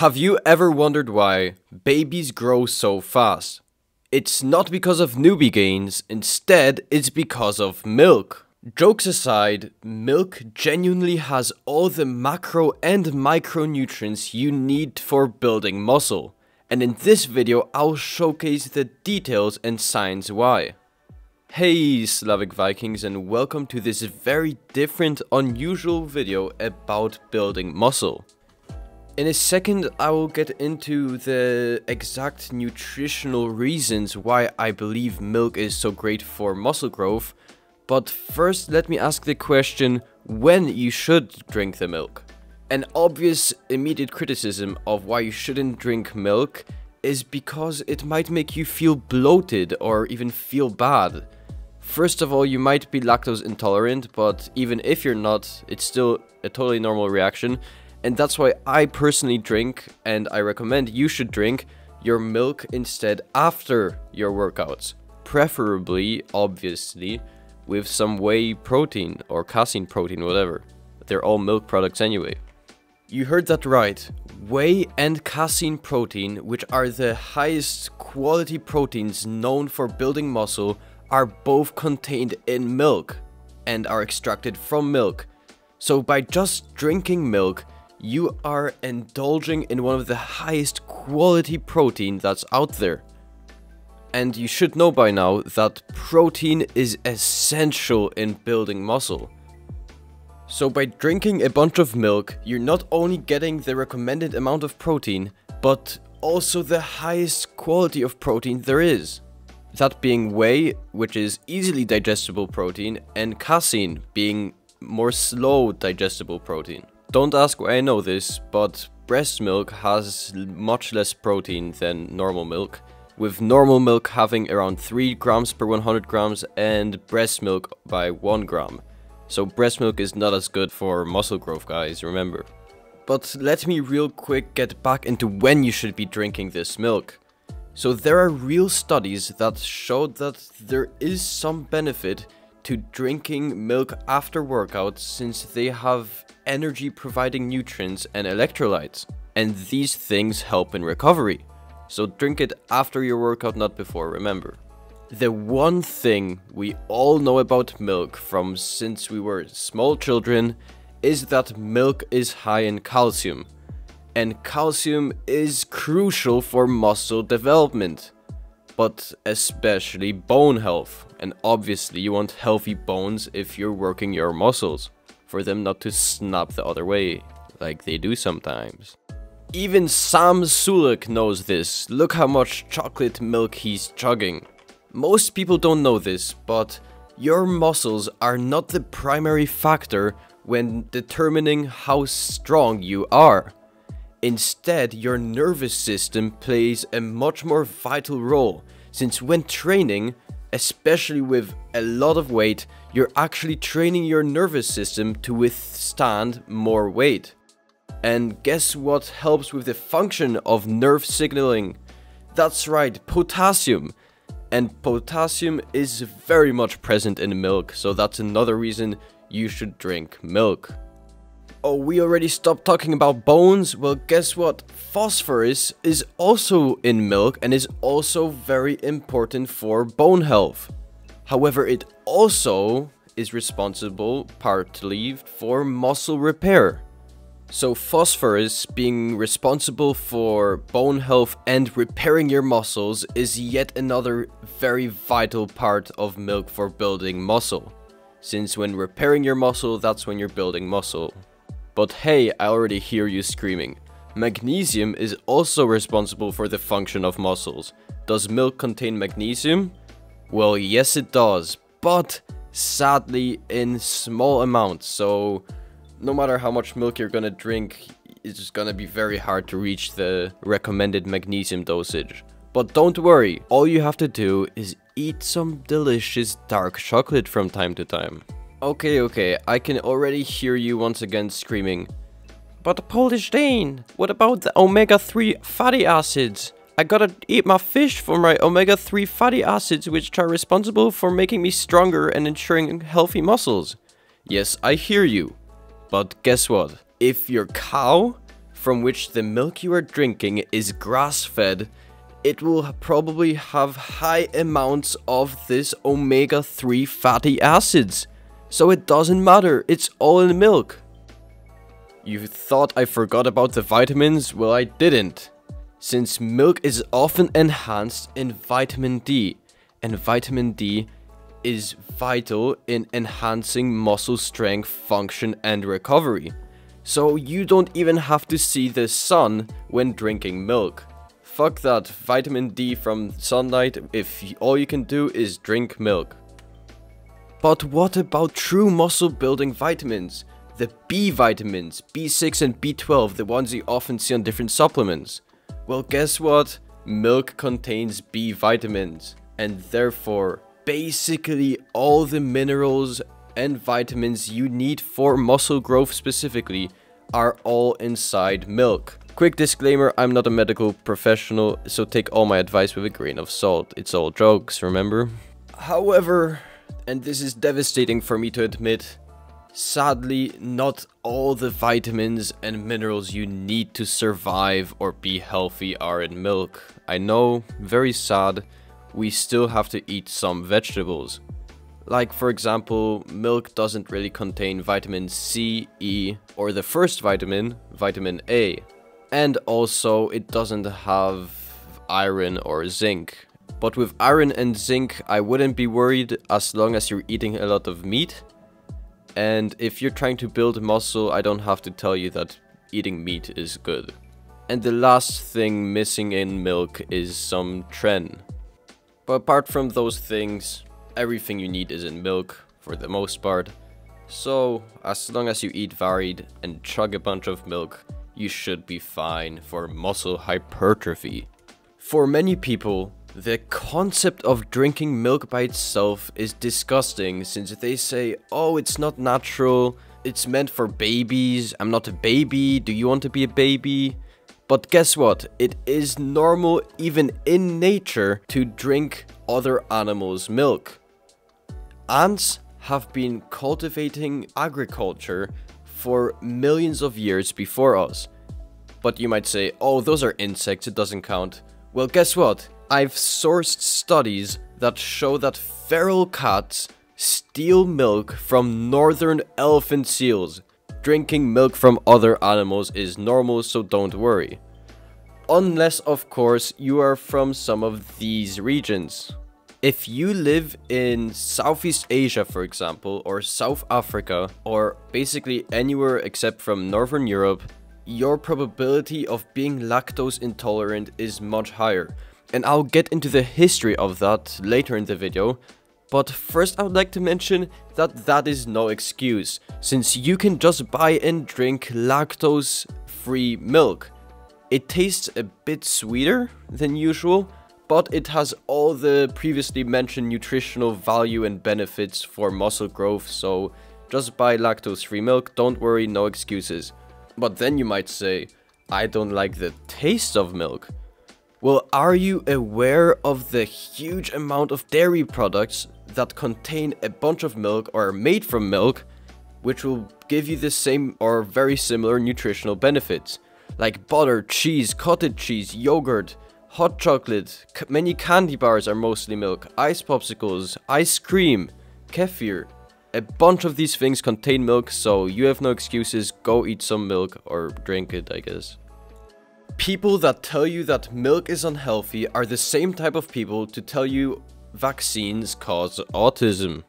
Have you ever wondered why babies grow so fast? It's not because of newbie gains, instead, it's because of milk. Jokes aside, milk genuinely has all the macro and micronutrients you need for building muscle. And in this video, I'll showcase the details and science why. Hey Slavic Vikings and welcome to this very different, unusual video about building muscle. In a second, I will get into the exact nutritional reasons why I believe milk is so great for muscle growth, but first let me ask the question when you should drink the milk. An obvious immediate criticism of why you shouldn't drink milk is because it might make you feel bloated or even feel bad. First of all, you might be lactose intolerant, but even if you're not, it's still a totally normal reaction and that's why I personally drink, and I recommend you should drink, your milk instead after your workouts. Preferably, obviously, with some whey protein or casein protein, whatever. They're all milk products anyway. You heard that right. Whey and casein protein, which are the highest quality proteins known for building muscle, are both contained in milk and are extracted from milk. So by just drinking milk, you are indulging in one of the highest quality protein that's out there. And you should know by now that protein is essential in building muscle. So by drinking a bunch of milk, you're not only getting the recommended amount of protein, but also the highest quality of protein there is. That being whey, which is easily digestible protein, and casein being more slow digestible protein. Don't ask why I know this, but breast milk has much less protein than normal milk, with normal milk having around 3 grams per 100 grams and breast milk by 1 gram. So breast milk is not as good for muscle growth guys, remember. But let me real quick get back into when you should be drinking this milk. So there are real studies that showed that there is some benefit to drinking milk after workouts since they have energy providing nutrients and electrolytes. And these things help in recovery. So drink it after your workout, not before, remember. The one thing we all know about milk from since we were small children is that milk is high in calcium. And calcium is crucial for muscle development but especially bone health. And obviously you want healthy bones if you're working your muscles, for them not to snap the other way, like they do sometimes. Even Sam Sulek knows this, look how much chocolate milk he's chugging. Most people don't know this, but your muscles are not the primary factor when determining how strong you are. Instead, your nervous system plays a much more vital role, since when training, especially with a lot of weight, you're actually training your nervous system to withstand more weight. And guess what helps with the function of nerve signaling? That's right, potassium. And potassium is very much present in milk, so that's another reason you should drink milk. Oh, we already stopped talking about bones? Well, guess what? Phosphorus is also in milk and is also very important for bone health. However, it also is responsible partly for muscle repair. So phosphorus being responsible for bone health and repairing your muscles is yet another very vital part of milk for building muscle. Since when repairing your muscle, that's when you're building muscle. But hey, I already hear you screaming. Magnesium is also responsible for the function of muscles. Does milk contain magnesium? Well, yes it does, but sadly in small amounts, so no matter how much milk you're gonna drink, it's just gonna be very hard to reach the recommended magnesium dosage. But don't worry, all you have to do is eat some delicious dark chocolate from time to time. Okay, okay, I can already hear you once again screaming. But Polish Dane, what about the omega-3 fatty acids? I gotta eat my fish for my omega-3 fatty acids which are responsible for making me stronger and ensuring healthy muscles. Yes, I hear you. But guess what? If your cow from which the milk you are drinking is grass fed, it will probably have high amounts of this omega 3 fatty acids. So it doesn't matter, it's all in the milk. You thought I forgot about the vitamins? Well, I didn't. Since milk is often enhanced in vitamin D, and vitamin D is vital in enhancing muscle strength, function, and recovery. So you don't even have to see the sun when drinking milk. Fuck that vitamin D from sunlight if all you can do is drink milk. But what about true muscle building vitamins? The B vitamins, B6 and B12, the ones you often see on different supplements. Well, guess what? Milk contains B vitamins, and therefore, basically all the minerals and vitamins you need for muscle growth specifically are all inside milk. Quick disclaimer, I'm not a medical professional, so take all my advice with a grain of salt. It's all jokes, remember? However, and this is devastating for me to admit, sadly, not all the vitamins and minerals you need to survive or be healthy are in milk. I know, very sad, we still have to eat some vegetables. Like for example, milk doesn't really contain vitamin C, E, or the first vitamin, vitamin A. And also it doesn't have iron or zinc. But with iron and zinc, I wouldn't be worried as long as you're eating a lot of meat. And if you're trying to build muscle, I don't have to tell you that eating meat is good. And the last thing missing in milk is some tren. But apart from those things, everything you need is in milk, for the most part. So, as long as you eat varied and chug a bunch of milk, you should be fine for muscle hypertrophy. For many people, the concept of drinking milk by itself is disgusting since they say, oh, it's not natural, it's meant for babies, I'm not a baby, do you want to be a baby? But guess what? It is normal even in nature to drink other animals' milk. Ants have been cultivating agriculture for millions of years before us. But you might say, oh, those are insects, it doesn't count. Well, guess what? I've sourced studies that show that feral cats steal milk from northern elephant seals. Drinking milk from other animals is normal, so don't worry. Unless, of course, you are from some of these regions. If you live in Southeast Asia, for example, or South Africa, or basically anywhere except from Northern Europe, your probability of being lactose intolerant is much higher. And I'll get into the history of that later in the video, but first I would like to mention that that is no excuse, since you can just buy and drink lactose-free milk. It tastes a bit sweeter than usual, but it has all the previously mentioned nutritional value and benefits for muscle growth, so just buy lactose-free milk, don't worry, no excuses. But then you might say, I don't like the taste of milk. Well, are you aware of the huge amount of dairy products that contain a bunch of milk or are made from milk, which will give you the same or very similar nutritional benefits, like butter, cheese, cottage cheese, yogurt, hot chocolate, many candy bars are mostly milk, ice popsicles, ice cream, kefir. A bunch of these things contain milk, so you have no excuses, go eat some milk or drink it, I guess. People that tell you that milk is unhealthy are the same type of people to tell you vaccines cause autism.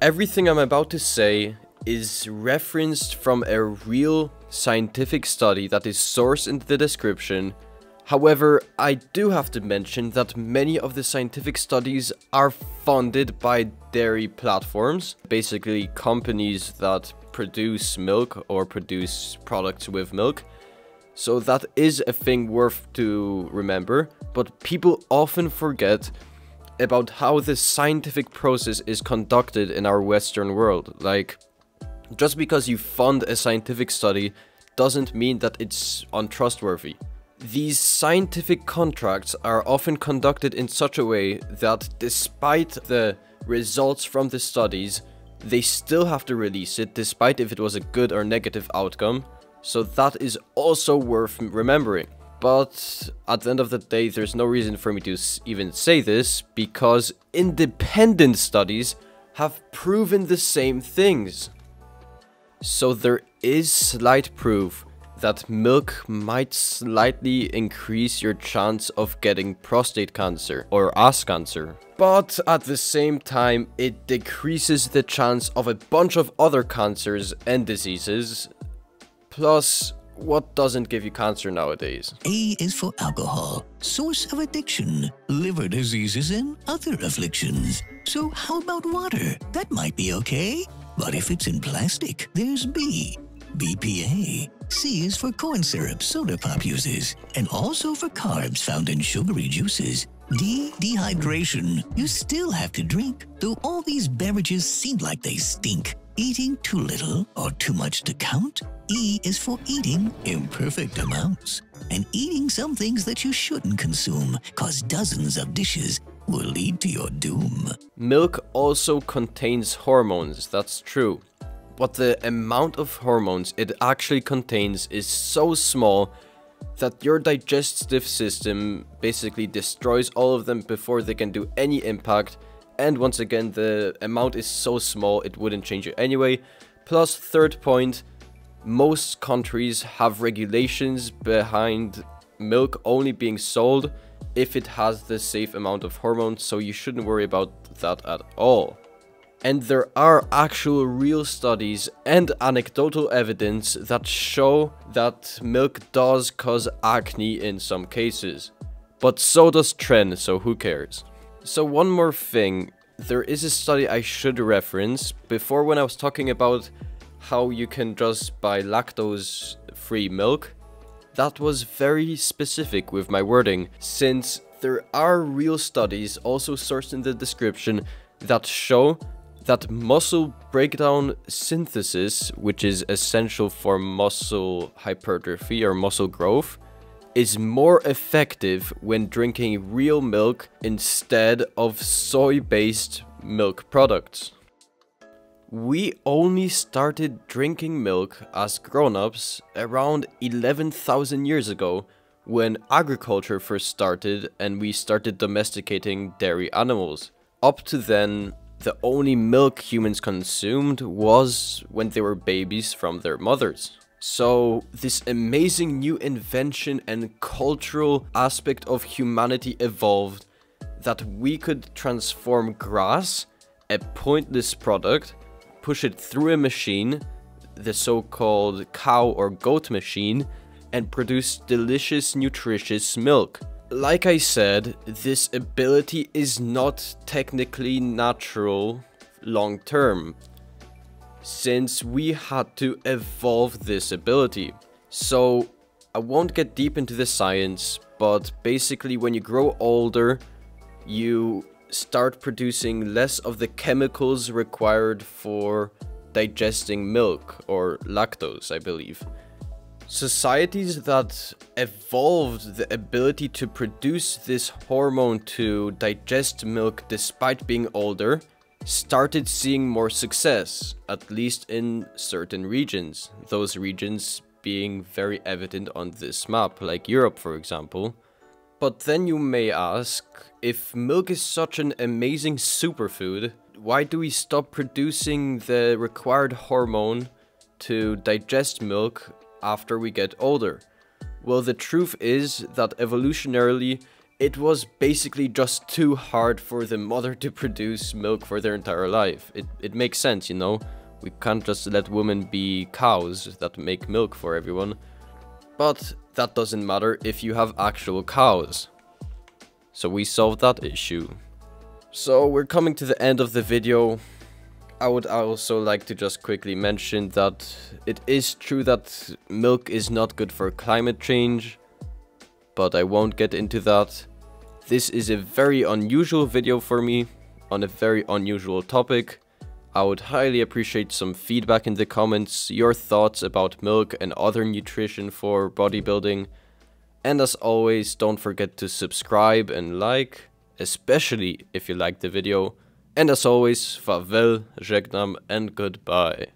Everything I'm about to say is referenced from a real scientific study that is sourced in the description. However, I do have to mention that many of the scientific studies are funded by dairy platforms, basically companies that produce milk or produce products with milk. So that is a thing worth to remember, but people often forget about how the scientific process is conducted in our Western world. Like, just because you fund a scientific study doesn't mean that it's untrustworthy. These scientific contracts are often conducted in such a way that despite the results from the studies, they still have to release it despite if it was a good or negative outcome. So that is also worth remembering. But at the end of the day, there's no reason for me to even say this, because independent studies have proven the same things. So there is slight proof that milk might slightly increase your chance of getting prostate cancer or ass cancer. But at the same time, it decreases the chance of a bunch of other cancers and diseases. Plus, what doesn't give you cancer nowadays? A is for alcohol, source of addiction, liver diseases, and other afflictions. So, how about water? That might be okay. But if it's in plastic, there's B, BPA. C is for corn syrup soda pop uses, and also for carbs found in sugary juices. D, dehydration. You still have to drink, though all these beverages seem like they stink. Eating too little or too much to count? E is for eating imperfect amounts. And eating some things that you shouldn't consume, cause dozens of dishes will lead to your doom. Milk also contains hormones, that's true. But the amount of hormones it actually contains is so small that your digestive system basically destroys all of them before they can do any impact. And once again, the amount is so small it wouldn't change it anyway. Plus, third point, most countries have regulations behind milk only being sold if it has the safe amount of hormones, so you shouldn't worry about that at all. And there are actual real studies and anecdotal evidence that show that milk does cause acne in some cases. But so does tren, so who cares? So one more thing, there is a study I should reference. Before when I was talking about how you can just buy lactose free milk, that was very specific with my wording, since there are real studies also sourced in the description that show that muscle breakdown synthesis, which is essential for muscle hypertrophy or muscle growth, is more effective when drinking real milk instead of soy-based milk products. We only started drinking milk as grown-ups around 11,000 years ago when agriculture first started and we started domesticating dairy animals. Up to then, the only milk humans consumed was when they were babies from their mothers. So this amazing new invention and cultural aspect of humanity evolved that we could transform grass, a pointless product, push it through a machine, the so-called cow or goat machine, and produce delicious nutritious milk. Like I said, this ability is not technically natural long term, since we had to evolve this ability. So I won't get deep into the science, but basically when you grow older, you start producing less of the chemicals required for digesting milk or lactose, I believe. Societies that evolved the ability to produce this hormone to digest milk despite being older started seeing more success, at least in certain regions. Those regions being very evident on this map, like Europe for example. But then you may ask, if milk is such an amazing superfood, why do we stop producing the required hormone to digest milk after we get older? Well, the truth is that evolutionarily, it was basically just too hard for the mother to produce milk for their entire life. It, it makes sense, you know? We can't just let women be cows that make milk for everyone. But that doesn't matter if you have actual cows. So we solved that issue. So we're coming to the end of the video. I would also like to just quickly mention that it is true that milk is not good for climate change, but I won't get into that. This is a very unusual video for me, on a very unusual topic. I would highly appreciate some feedback in the comments, your thoughts about milk and other nutrition for bodybuilding. And as always, don't forget to subscribe and like, especially if you liked the video. And as always, farewell, żegnam and goodbye.